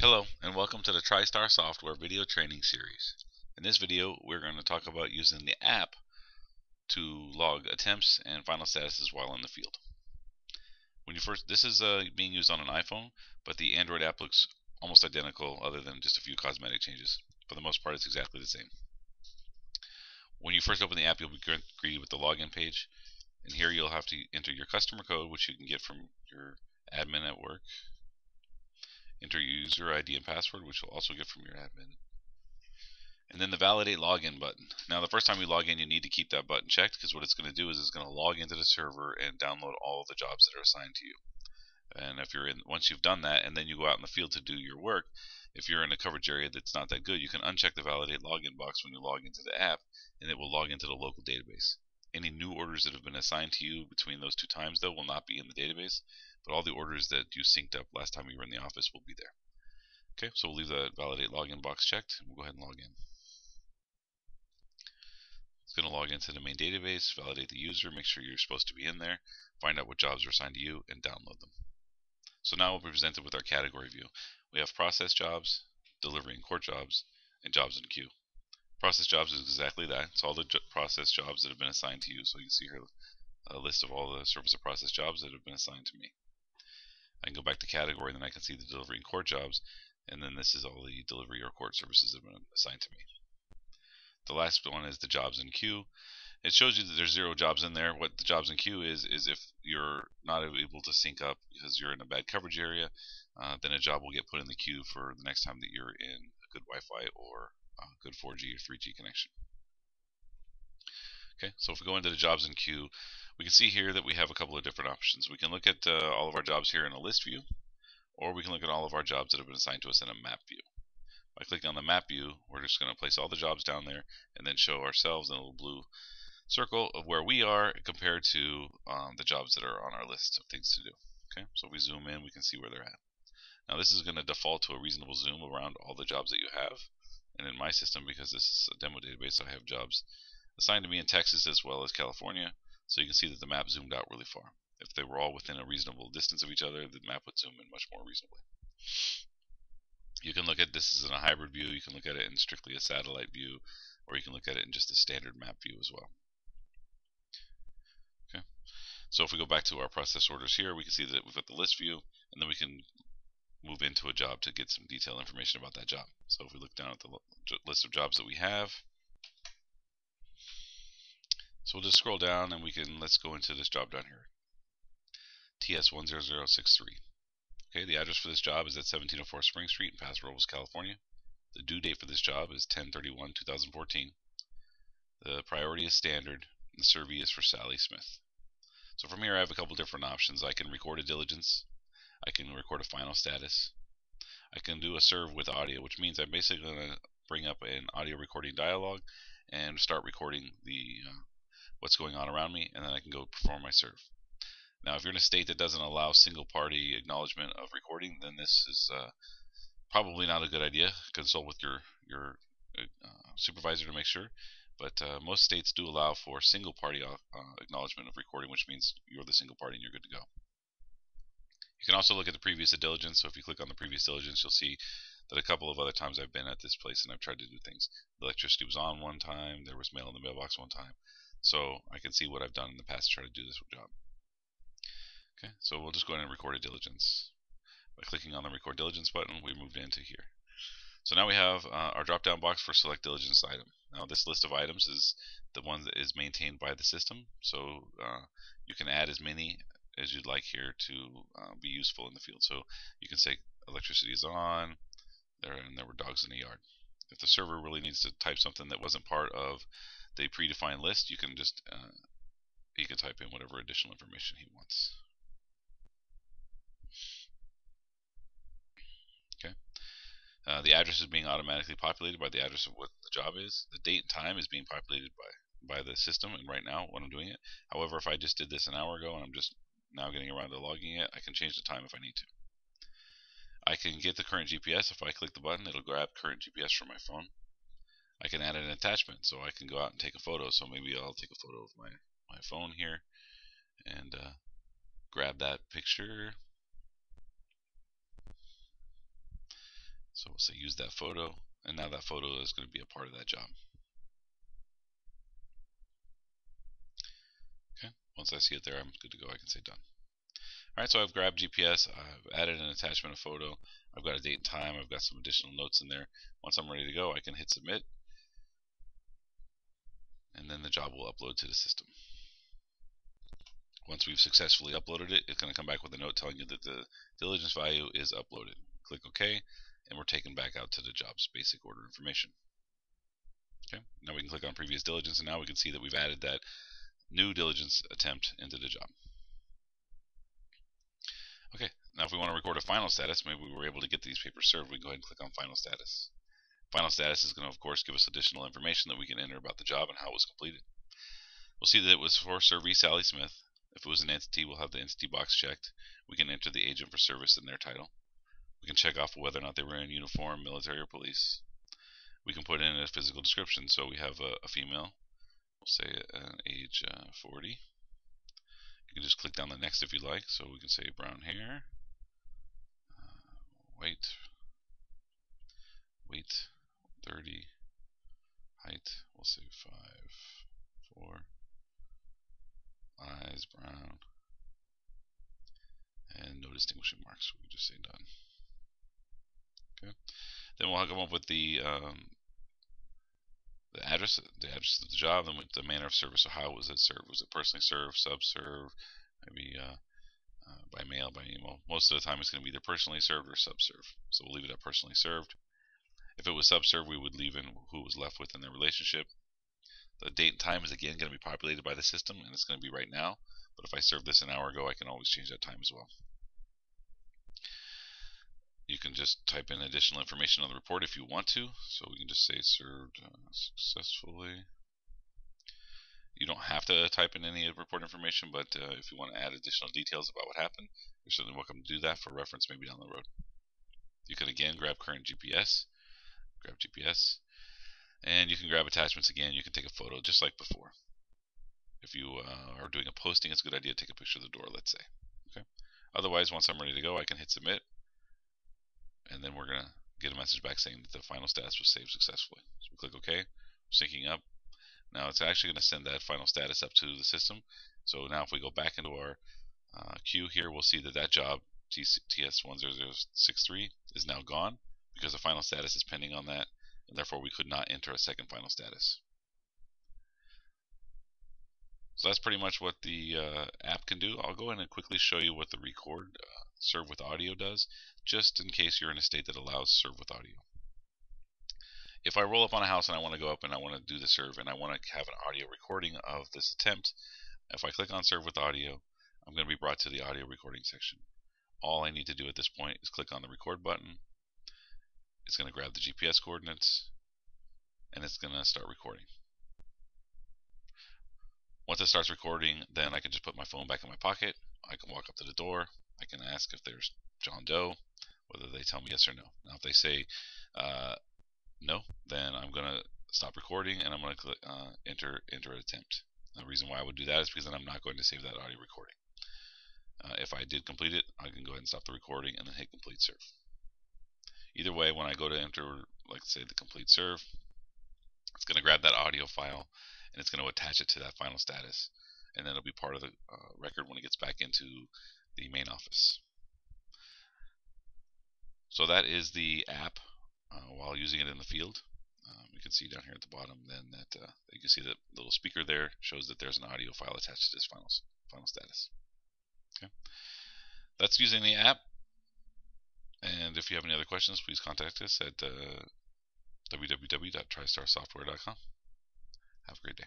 Hello and welcome to the TriStar Software video training series. In this video we're going to talk about using the app to log attempts and final statuses while in the field. When you first, This is uh, being used on an iPhone, but the Android app looks almost identical other than just a few cosmetic changes. For the most part it's exactly the same. When you first open the app you'll be greeted with the login page and here you'll have to enter your customer code which you can get from your admin at work Enter your user ID and password, which you'll also get from your admin. And then the validate login button. Now, the first time you log in, you need to keep that button checked because what it's going to do is it's going to log into the server and download all the jobs that are assigned to you. And if you're in, once you've done that, and then you go out in the field to do your work, if you're in a coverage area that's not that good, you can uncheck the validate login box when you log into the app, and it will log into the local database. Any new orders that have been assigned to you between those two times, though, will not be in the database but all the orders that you synced up last time you were in the office will be there. Okay, so we'll leave the validate login box checked, and we'll go ahead and log in. It's going to log into the main database, validate the user, make sure you're supposed to be in there, find out what jobs are assigned to you, and download them. So now we'll be presented with our category view. We have process jobs, delivery and court jobs, and jobs in queue. Process jobs is exactly that. It's all the process jobs that have been assigned to you. So you can see here a list of all the service of process jobs that have been assigned to me. Can go back to category, and then I can see the delivery and court jobs, and then this is all the delivery or court services that have been assigned to me. The last one is the jobs in queue. It shows you that there's zero jobs in there. What the jobs in queue is, is if you're not able to sync up because you're in a bad coverage area, uh, then a job will get put in the queue for the next time that you're in a good Wi-Fi or a good 4G or 3G connection. Okay, so if we go into the jobs in queue, we can see here that we have a couple of different options. We can look at uh, all of our jobs here in a list view, or we can look at all of our jobs that have been assigned to us in a map view. By clicking on the map view, we're just going to place all the jobs down there and then show ourselves in a little blue circle of where we are compared to um, the jobs that are on our list of things to do. Okay, so if we zoom in, we can see where they're at. Now this is going to default to a reasonable zoom around all the jobs that you have. And in my system, because this is a demo database, I have jobs assigned to me in Texas as well as California. So you can see that the map zoomed out really far. If they were all within a reasonable distance of each other, the map would zoom in much more reasonably. You can look at this as in a hybrid view, you can look at it in strictly a satellite view, or you can look at it in just a standard map view as well. Okay. So if we go back to our process orders here, we can see that we've got the list view, and then we can move into a job to get some detailed information about that job. So if we look down at the list of jobs that we have, so we'll just scroll down and we can, let's go into this job down here. TS10063. Okay, the address for this job is at 1704 Spring Street in Paso Robles, California. The due date for this job is 10-31-2014. The priority is standard, and the servee is for Sally Smith. So from here I have a couple different options. I can record a diligence, I can record a final status, I can do a serve with audio, which means I'm basically going to bring up an audio recording dialog and start recording the uh, what's going on around me, and then I can go perform my serve. Now, if you're in a state that doesn't allow single party acknowledgement of recording, then this is uh, probably not a good idea. Consult with your, your uh, supervisor to make sure. But uh, most states do allow for single party uh, acknowledgement of recording, which means you're the single party and you're good to go. You can also look at the previous diligence. So if you click on the previous diligence, you'll see that a couple of other times I've been at this place and I've tried to do things. The electricity was on one time, there was mail in the mailbox one time. So I can see what I've done in the past to try to do this job. Okay, so we'll just go ahead and record a diligence. By clicking on the record diligence button, we moved into here. So now we have uh, our drop-down box for select diligence item. Now this list of items is the one that is maintained by the system, so uh, you can add as many as you'd like here to uh, be useful in the field. So you can say electricity is on, there and there were dogs in the yard. If the server really needs to type something that wasn't part of the predefined list, you can just uh, he can type in whatever additional information he wants. Okay. Uh, the address is being automatically populated by the address of what the job is. The date and time is being populated by by the system and right now when I'm doing it. However, if I just did this an hour ago and I'm just now getting around to logging it, I can change the time if I need to. I can get the current GPS. If I click the button, it'll grab current GPS from my phone. I can add an attachment so I can go out and take a photo. So maybe I'll take a photo of my, my phone here and uh, grab that picture. So we'll say use that photo, and now that photo is going to be a part of that job. Okay, once I see it there, I'm good to go. I can say done. Alright, so I've grabbed GPS, I've added an attachment, a photo, I've got a date and time, I've got some additional notes in there. Once I'm ready to go, I can hit submit, and then the job will upload to the system. Once we've successfully uploaded it, it's going to come back with a note telling you that the diligence value is uploaded. Click OK, and we're taken back out to the job's basic order information. Okay, now we can click on previous diligence, and now we can see that we've added that new diligence attempt into the job. Okay, now if we want to record a final status, maybe we were able to get these papers served, we can go ahead and click on final status. Final status is going to, of course, give us additional information that we can enter about the job and how it was completed. We'll see that it was for Servee Sally Smith. If it was an entity, we'll have the entity box checked. We can enter the agent for service in their title. We can check off whether or not they were in uniform, military, or police. We can put in a physical description. So we have a, a female. We'll say an age uh, 40. You can just click down the next if you like. So we can say brown hair, uh, white, weight 30, height, we'll say 5, 4, eyes brown, and no distinguishing marks. We just say done. Okay. Then we'll come up with the um, the address, the address of the job, then the manner of service. So how was it served? Was it personally served, sub-served, maybe uh, uh, by mail, by email? Most of the time, it's going to be either personally served or sub-served. So we'll leave it at personally served. If it was sub-served, we would leave in who was left within the relationship. The date and time is again going to be populated by the system, and it's going to be right now. But if I served this an hour ago, I can always change that time as well. You can just type in additional information on the report if you want to. So we can just say served uh, successfully. You don't have to type in any report information, but uh, if you want to add additional details about what happened, you're certainly welcome to do that for reference maybe down the road. You can again grab current GPS, grab GPS, and you can grab attachments again. You can take a photo just like before. If you uh, are doing a posting, it's a good idea to take a picture of the door, let's say. Okay. Otherwise, once I'm ready to go, I can hit submit and then we're going to get a message back saying that the final status was saved successfully. So we click OK, syncing up. Now it's actually going to send that final status up to the system. So now if we go back into our uh, queue here, we'll see that that job, TS10063, is now gone because the final status is pending on that, and therefore we could not enter a second final status. So that's pretty much what the uh, app can do. I'll go in and quickly show you what the record uh, serve with audio does just in case you're in a state that allows serve with audio. If I roll up on a house and I want to go up and I want to do the serve and I want to have an audio recording of this attempt, if I click on serve with audio, I'm going to be brought to the audio recording section. All I need to do at this point is click on the record button. It's going to grab the GPS coordinates and it's going to start recording. Once it starts recording, then I can just put my phone back in my pocket. I can walk up to the door. I can ask if there's John Doe whether they tell me yes or no. Now, if they say uh, no, then I'm going to stop recording and I'm going to click uh, enter enter attempt. The reason why I would do that is because then I'm not going to save that audio recording. Uh, if I did complete it, I can go ahead and stop the recording and then hit complete serve. Either way, when I go to enter, like say the complete serve, it's going to grab that audio file and it's going to attach it to that final status, and then it'll be part of the uh, record when it gets back into the main office. So that is the app uh, while using it in the field. Um, you can see down here at the bottom then that uh, you can see that little speaker there shows that there's an audio file attached to this final, final status. Okay, That's using the app. And if you have any other questions, please contact us at uh, www.tristarsoftware.com. Have a great day.